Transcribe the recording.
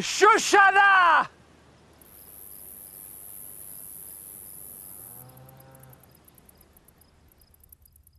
sho shana